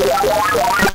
Yeah, yeah, yeah.